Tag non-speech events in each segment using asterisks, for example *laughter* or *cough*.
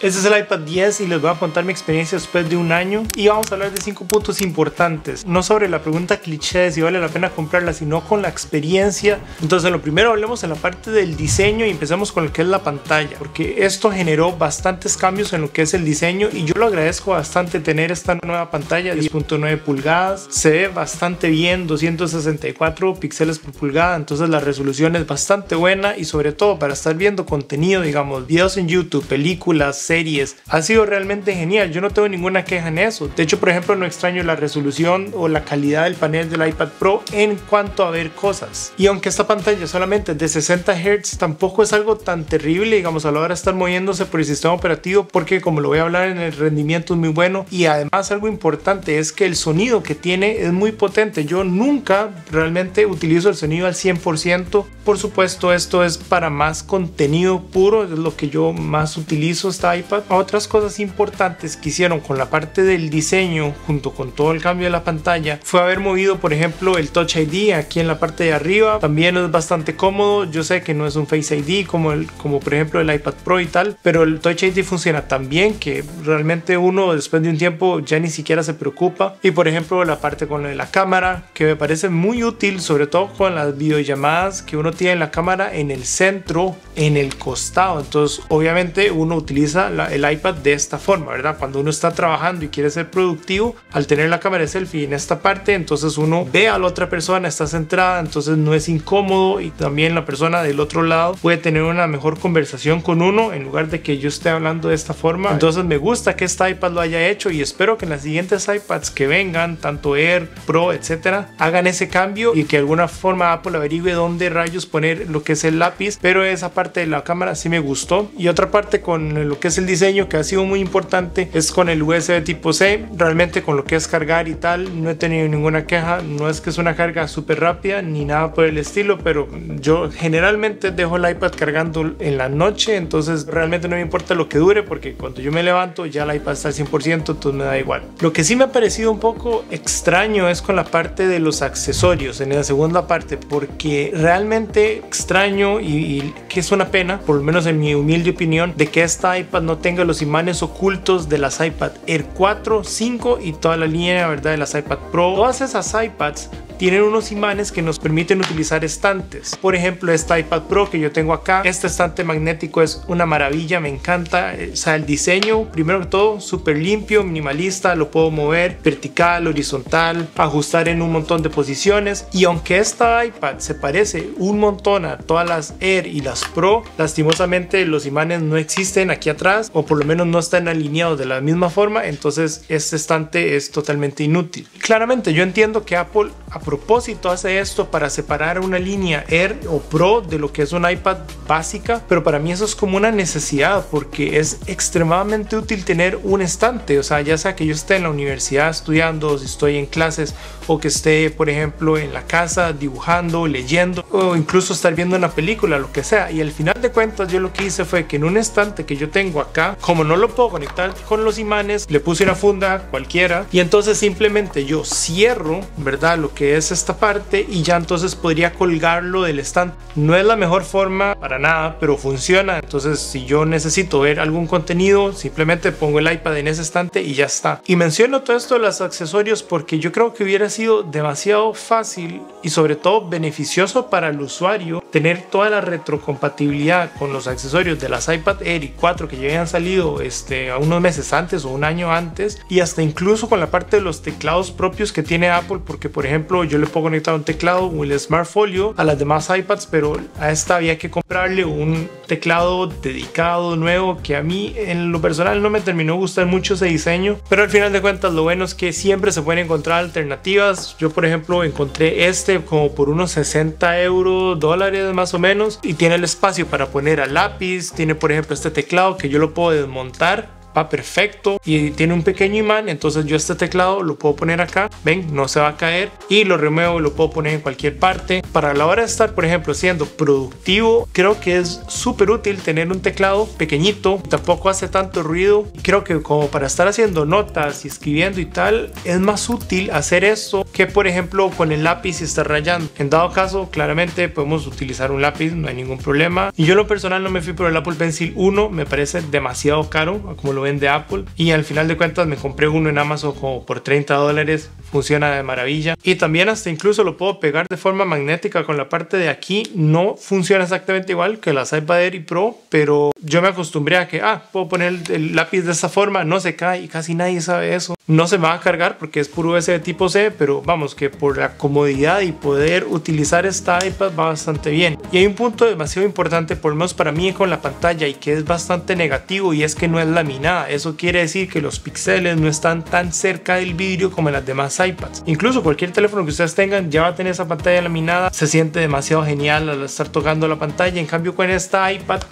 Este es el iPad 10 y les voy a contar mi experiencia después de un año. Y vamos a hablar de cinco puntos importantes, no sobre la pregunta cliché de si vale la pena comprarla, sino con la experiencia. Entonces, lo primero hablemos en la parte del diseño y empezamos con lo que es la pantalla, porque esto generó bastantes cambios en lo que es el diseño y yo lo agradezco bastante tener esta nueva pantalla 10.9 pulgadas, se ve bastante bien, 264 píxeles por pulgada, entonces la resolución es bastante buena y sobre todo para estar viendo contenido, digamos, videos en YouTube, películas, series, ha sido realmente genial. Yo no tengo ninguna queja en eso. De hecho, por ejemplo, no extraño la resolución o la calidad del panel del iPad Pro en cuanto a ver cosas. Y aunque esta pantalla solamente es de 60 Hz, tampoco es algo tan terrible, digamos, a la hora de estar moviéndose por el sistema operativo, porque como lo voy a hablar en el rendimiento es muy bueno. Y además algo importante es que el sonido que tiene es muy potente. Yo nunca realmente utilizo el sonido al 100%. Por supuesto, esto es para más contenido puro, es lo que yo más utilizo esta iPad. Otras cosas importantes que hicieron con la parte del diseño, junto con todo el cambio de la pantalla, fue haber movido, por ejemplo, el Touch ID aquí en la parte de arriba. También es bastante cómodo. Yo sé que no es un Face ID como, el, como por ejemplo el iPad Pro y tal, pero el Touch ID funciona tan bien que realmente uno después de un tiempo ya ni siquiera se preocupa. Y por ejemplo, la parte con la cámara, que me parece muy útil, sobre todo con las videollamadas que uno tiene la cámara en el centro, en el costado. Entonces, obviamente, uno utiliza el iPad de esta forma, ¿verdad? Cuando uno está trabajando y quiere ser productivo, al tener la cámara de selfie en esta parte, entonces uno ve a la otra persona, está centrada, entonces no es incómodo y también la persona del otro lado puede tener una mejor conversación con uno en lugar de que yo esté hablando de esta forma. Entonces me gusta que este iPad lo haya hecho y espero que en las siguientes iPads que vengan, tanto Air, Pro, etcétera, hagan ese cambio y que de alguna forma Apple averigüe dónde rayos poner lo que es el lápiz. Pero esa parte de la cámara sí me gustó. Y otra parte con lo que es el diseño que ha sido muy importante es con el USB tipo C. Realmente con lo que es cargar y tal, no he tenido ninguna queja. No es que es una carga súper rápida ni nada por el estilo, pero yo generalmente dejo el iPad cargando en la noche. Entonces realmente no me importa lo que dure porque cuando yo me levanto ya el iPad está al 100%, entonces me da igual. Lo que sí me ha parecido un poco extraño es con la parte de los accesorios en la segunda parte porque realmente extraño y, y que es una pena, por lo menos en mi humilde opinión, de que esta iPad no tenga los imanes ocultos de las iPad Air 4, 5 y toda la línea ¿verdad? de las iPad Pro. Todas esas iPads tienen unos imanes que nos permiten utilizar estantes. Por ejemplo, esta iPad Pro que yo tengo acá, este estante magnético es una maravilla, me encanta. O sea, el diseño, primero que todo, súper limpio, minimalista, lo puedo mover vertical, horizontal, ajustar en un montón de posiciones. Y aunque esta iPad se parece un montón a todas las Air y las Pro, lastimosamente los imanes no existen aquí atrás o por lo menos no están alineados de la misma forma, entonces este estante es totalmente inútil. Claramente yo entiendo que Apple propósito hace esto para separar una línea Air o Pro de lo que es una iPad básica, pero para mí eso es como una necesidad porque es extremadamente útil tener un estante, o sea, ya sea que yo esté en la universidad estudiando, si estoy en clases o que esté, por ejemplo, en la casa dibujando, leyendo o incluso estar viendo una película, lo que sea. Y al final de cuentas yo lo que hice fue que en un estante que yo tengo acá, como no lo puedo conectar con los imanes, le puse una funda cualquiera y entonces simplemente yo cierro, ¿verdad? Lo que es esta parte y ya entonces podría colgarlo del estante. No es la mejor forma para nada, pero funciona. Entonces si yo necesito ver algún contenido, simplemente pongo el iPad en ese estante y ya está. Y menciono todo esto de los accesorios porque yo creo que hubiera sido demasiado fácil y sobre todo beneficioso para el usuario tener toda la retrocompatibilidad con los accesorios de las iPad Air y 4 que ya habían salido este, unos meses antes o un año antes y hasta incluso con la parte de los teclados propios que tiene Apple porque por ejemplo yo le puedo conectar un teclado o el Smart Folio a las demás iPads pero a esta había que comprarle un teclado dedicado nuevo que a mí en lo personal no me terminó gustar mucho ese diseño pero al final de cuentas lo bueno es que siempre se pueden encontrar alternativas. Yo por ejemplo encontré este como por unos 60 euros dólares más o menos y tiene el espacio para poner al lápiz tiene por ejemplo este teclado que yo lo puedo desmontar va perfecto y tiene un pequeño imán, entonces yo este teclado lo puedo poner acá, ven, no se va a caer y lo remuevo lo puedo poner en cualquier parte. Para la hora de estar, por ejemplo, siendo productivo, creo que es súper útil tener un teclado pequeñito, tampoco hace tanto ruido. Creo que como para estar haciendo notas y escribiendo y tal, es más útil hacer esto que por ejemplo con el lápiz y estar rayando. En dado caso, claramente podemos utilizar un lápiz, no hay ningún problema. Y yo lo personal no me fui por el Apple Pencil 1, me parece demasiado caro, como lo vende Apple. Y al final de cuentas me compré uno en Amazon como por 30 dólares, funciona de maravilla. Y también hasta incluso lo puedo pegar de forma magnética con la parte de aquí. No funciona exactamente igual que las iPad Air y Pro, pero yo me acostumbré a que, ah, puedo poner el lápiz de esta forma, no se cae y casi nadie sabe eso. No se va a cargar porque es puro USB tipo C, pero vamos, que por la comodidad y poder utilizar esta iPad va bastante bien. Y hay un punto demasiado importante, por lo menos para mí con la pantalla, y que es bastante negativo, y es que no es laminada. Eso quiere decir que los píxeles no están tan cerca del vidrio como en las demás iPads. Incluso cualquier teléfono que ustedes tengan ya va a tener esa pantalla laminada. Se siente demasiado genial al estar tocando la pantalla. En cambio, con esta iPad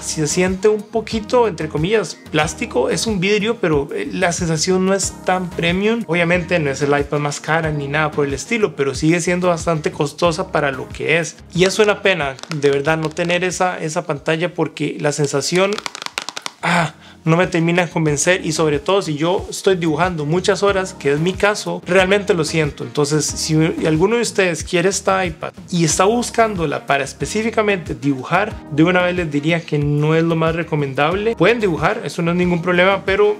se siente un poquito, entre comillas, plástico. Es un vidrio, pero eh, la sensación no es tan premium. Obviamente no es el iPad más cara ni nada por el estilo, pero sigue siendo bastante costosa para lo que es. Y es una pena, de verdad, no tener esa, esa pantalla porque la sensación... Ah, no me termina de convencer y sobre todo si yo estoy dibujando muchas horas, que es mi caso, realmente lo siento. Entonces, si alguno de ustedes quiere esta iPad y está buscándola para específicamente dibujar, de una vez les diría que no es lo más recomendable. Pueden dibujar, eso no es ningún problema, pero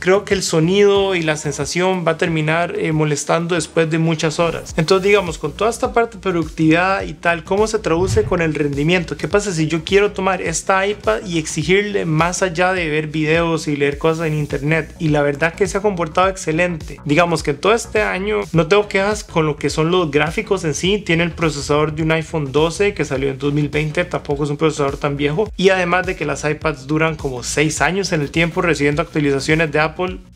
creo que el sonido y la sensación va a terminar eh, molestando después de muchas horas. Entonces, digamos, con toda esta parte de productividad y tal, ¿cómo se traduce con el rendimiento? ¿Qué pasa si yo quiero tomar esta iPad y exigirle más allá de ver videos y leer cosas en internet? Y la verdad que se ha comportado excelente. Digamos que todo este año no tengo quejas con lo que son los gráficos en sí. Tiene el procesador de un iPhone 12 que salió en 2020, tampoco es un procesador tan viejo. Y además de que las iPads duran como 6 años en el tiempo recibiendo actualizaciones de Apple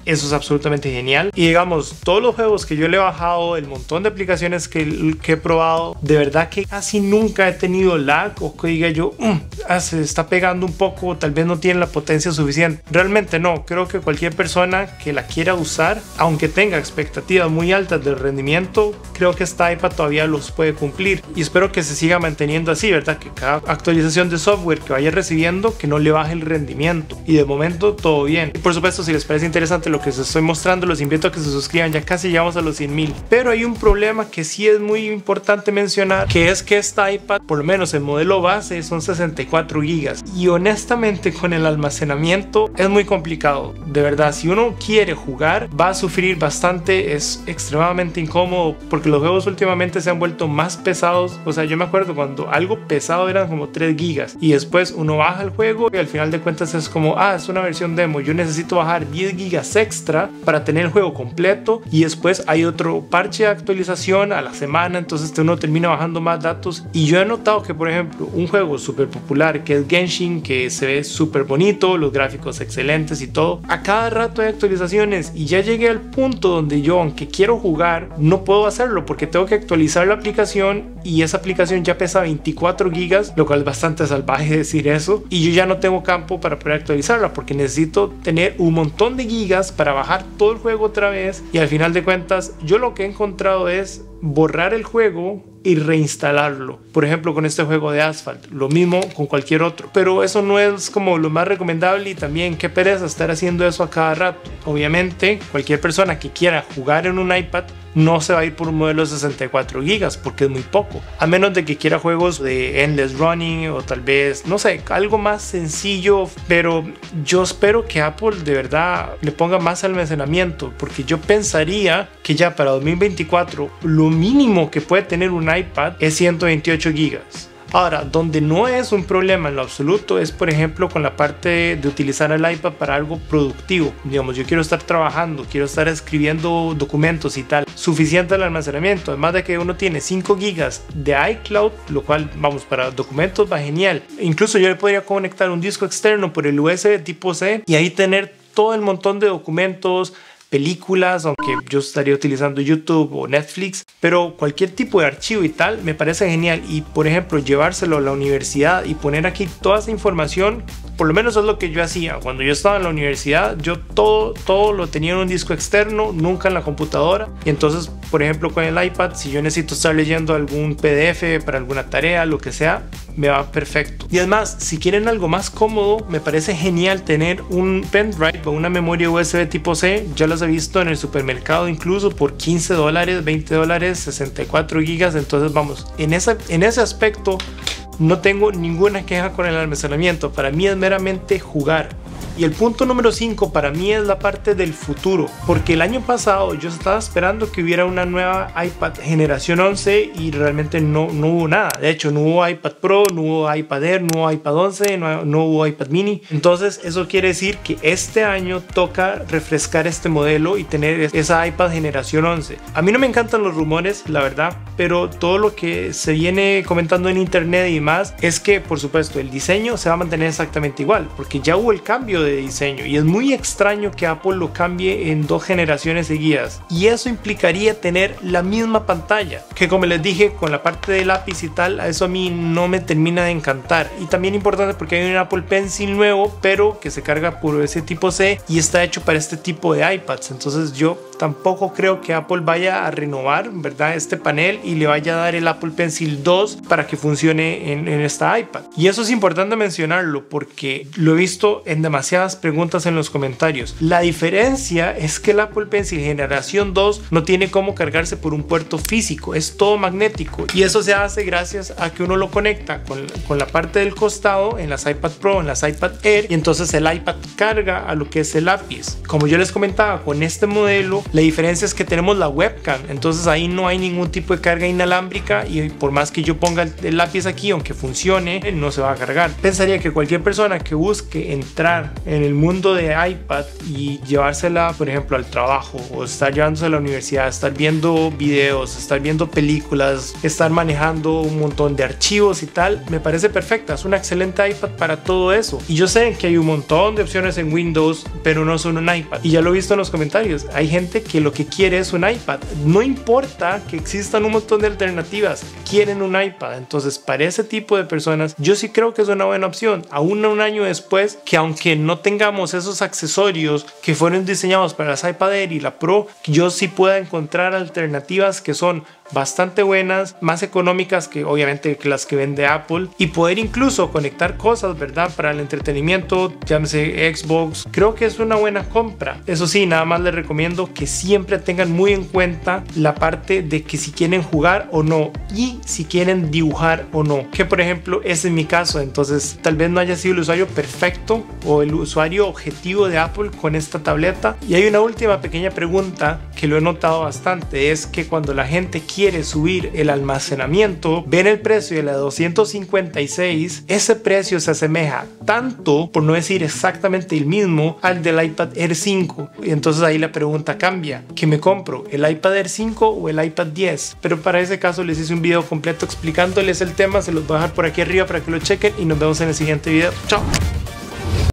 eso es absolutamente genial. Y digamos, todos los juegos que yo le he bajado, el montón de aplicaciones que, he probado, de verdad que casi nunca he tenido lag o que diga yo, mm, ah, se está pegando un poco, tal vez no tiene la potencia suficiente. Realmente no, creo que cualquier persona que la quiera usar, aunque tenga expectativas muy altas de rendimiento, creo que esta iPad todavía los puede cumplir. Y espero que se siga manteniendo así, ¿verdad? Que cada actualización de software que vaya recibiendo, que no le baje el rendimiento. Y de momento todo bien. Y por supuesto, si les parece interesante lo que les estoy mostrando, los invito a que se suscriban, ya casi llegamos a los 100 mil. Pero hay un problema que sí es muy importante mencionar, que es que esta iPad, por lo menos el modelo base, son 64 gigas. Y honestamente con el almacenamiento es muy complicado. De verdad, si uno quiere jugar, va a sufrir bastante, es extremadamente incómodo porque los juegos últimamente se han vuelto más pesados. O sea, yo me acuerdo cuando algo pesado eran como 3 gigas y después uno baja el juego y al final de cuentas es como, ah, es una versión demo, yo necesito bajar 10 gigas extra para tener el juego completo y después hay otro parche de actualización a la semana, entonces uno termina bajando más datos. Y yo he notado que por ejemplo un juego súper popular que es Genshin que se ve súper bonito, los gráficos excelentes y todo, a cada rato hay actualizaciones y ya llegué al punto donde yo aunque quiero jugar no puedo hacerlo porque tengo que actualizar la aplicación y esa aplicación ya pesa 24 gigas, lo cual es bastante salvaje *laughs* decir eso y yo ya no tengo campo para poder actualizarla porque necesito tener un montón de gigas para bajar todo el juego otra vez y al final de cuentas yo lo que he encontrado es borrar el juego y reinstalarlo. Por ejemplo, con este juego de Asphalt. Lo mismo con cualquier otro. Pero eso no es como lo más recomendable y también qué pereza estar haciendo eso a cada rato. Obviamente, cualquier persona que quiera jugar en un iPad no se va a ir por un modelo de 64 gigas porque es muy poco. A menos de que quiera juegos de endless running o tal vez, no sé, algo más sencillo. Pero yo espero que Apple de verdad le ponga más almacenamiento porque yo pensaría que ya para 2024 lo mínimo que puede tener un iPad es 128 gigas. Ahora, donde no es un problema en lo absoluto es, por ejemplo, con la parte de utilizar el iPad para algo productivo. Digamos, yo quiero estar trabajando, quiero estar escribiendo documentos y tal. Suficiente el almacenamiento. Además de que uno tiene 5 gigas de iCloud, lo cual, vamos, para documentos va genial. Incluso yo le podría conectar un disco externo por el USB tipo C y ahí tener todo el montón de documentos, películas, aunque yo estaría utilizando YouTube o Netflix, pero cualquier tipo de archivo y tal me parece genial. Y por ejemplo, llevárselo a la universidad y poner aquí toda esa información, por lo menos es lo que yo hacía. Cuando yo estaba en la universidad, yo todo, todo lo tenía en un disco externo, nunca en la computadora. Y entonces, por ejemplo, con el iPad, si yo necesito estar leyendo algún PDF para alguna tarea, lo que sea, me va perfecto. Y además, si quieren algo más cómodo, me parece genial tener un pendrive o una memoria USB tipo C. Yo las he visto en el supermercado incluso por 15 dólares, 20 dólares, 64 gigas. Entonces, vamos, en, esa, en ese aspecto no tengo ninguna queja con el almacenamiento. Para mí es meramente jugar. Y el punto número 5 para mí es la parte del futuro, porque el año pasado yo estaba esperando que hubiera una nueva iPad generación 11 y realmente no, no hubo nada. De hecho, no hubo iPad Pro, no hubo iPad Air, no hubo iPad 11, no, no hubo iPad mini. Entonces eso quiere decir que este año toca refrescar este modelo y tener esa iPad generación 11. A mí no me encantan los rumores, la verdad, pero todo lo que se viene comentando en internet y más es que, por supuesto, el diseño se va a mantener exactamente igual, porque ya hubo el cambio de diseño. Y es muy extraño que Apple lo cambie en dos generaciones seguidas. Y eso implicaría tener la misma pantalla que como les dije con la parte de lápiz y tal eso a mí no me termina de encantar. Y también importante porque hay un Apple Pencil nuevo pero que se carga por ese tipo C y está hecho para este tipo de iPads. Entonces yo tampoco creo que Apple vaya a renovar verdad este panel y le vaya a dar el Apple Pencil 2 para que funcione en, esta iPad y eso es importante mencionarlo porque lo he visto en demasiadas preguntas en los comentarios. La diferencia es que el Apple Pencil generación 2 no tiene cómo cargarse por un puerto físico, es todo magnético y eso se hace gracias a que uno lo conecta con, con la parte del costado en las iPad Pro, en las iPad Air y entonces el iPad carga a lo que es el lápiz. Como yo les comentaba, con este modelo la diferencia es que tenemos la webcam, entonces ahí no hay ningún tipo de carga inalámbrica y por más que yo ponga el lápiz aquí, aunque funcione, no se va a cargar. Pensaría que cualquier persona que busque entrar en el mundo de iPad y llevársela, por ejemplo, al trabajo o estar llevándose a la universidad, estar viendo videos, estar viendo películas, estar manejando un montón de archivos y tal, me parece perfecta. Es una excelente iPad para todo eso. Y yo sé que hay un montón de opciones en Windows, pero no son un iPad. Y ya lo he visto en los comentarios. Hay gente que lo que quiere es un iPad. No importa que existan un montón de alternativas, quieren un iPad. Entonces, para ese tipo de personas, yo sí creo que es una buena opción. Aún un año después, que aunque no tengamos esos accesorios que fueron diseñados para las iPad Air y la Pro, yo sí pueda encontrar alternativas que son bastante buenas, más económicas que obviamente las que vende Apple y poder incluso conectar cosas, ¿verdad? Para el entretenimiento, llámese Xbox, creo que es una buena compra. Eso sí, nada más les recomiendo que siempre tengan muy en cuenta la parte de que si quieren jugar o no y si quieren dibujar o no, que por ejemplo ese es mi caso, entonces tal vez no haya sido el usuario perfecto o el usuario objetivo de Apple con esta tableta. Y hay una última pequeña pregunta que lo he notado bastante, es que cuando la gente quiere subir el almacenamiento, ven el precio de la 256, ese precio se asemeja tanto, por no decir exactamente el mismo, al del iPad Air 5. Y entonces ahí la pregunta cambia, ¿qué me compro? ¿El iPad Air 5 o el iPad 10? Pero para ese caso les hice un video completo explicándoles el tema, se los voy a dejar por aquí arriba para que lo chequen y nos vemos en el siguiente video. Chao.